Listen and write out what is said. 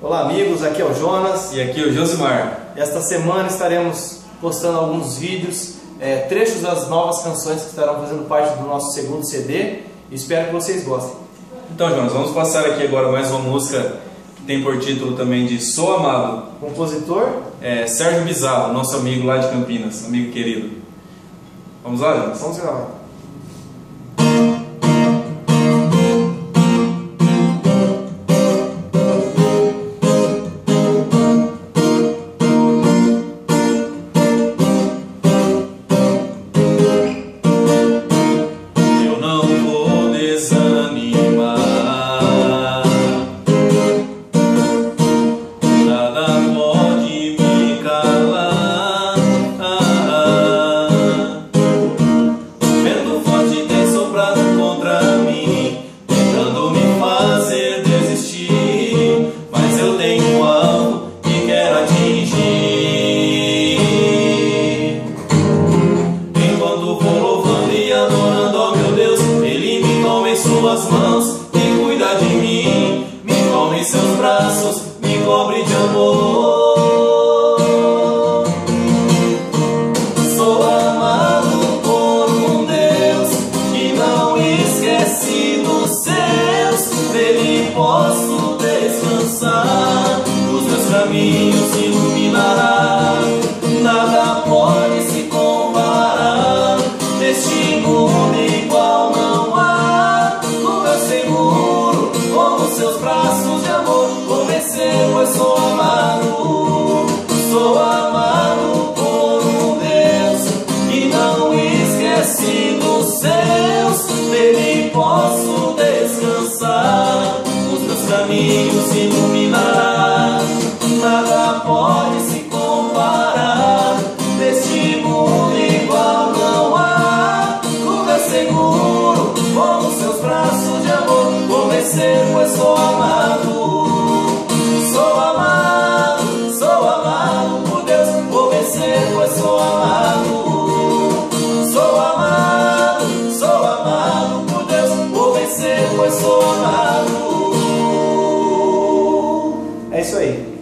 Olá amigos, aqui é o Jonas. E aqui é o Josimar. Esta semana estaremos postando alguns vídeos, é, trechos das novas canções que estarão fazendo parte do nosso segundo CD. Espero que vocês gostem. Então Jonas, vamos passar aqui agora mais uma música que tem por título também de Sou Amado. Compositor? É, Sérgio Bizarro, nosso amigo lá de Campinas, amigo querido. Vamos lá, Jonas? Vamos lá. tuas mãos que cuida de mim, me cobre em seus braços, me cobre de amor. Sou amado por um Deus que não esquece dos seus, nele posso descansar os meus caminhos. brilhos iluminar. Nada pode se comparar. Neste mundo igual não há. Lugar seguro, como seus braços de amor. Vou vencer, pois sou amado. isso aí.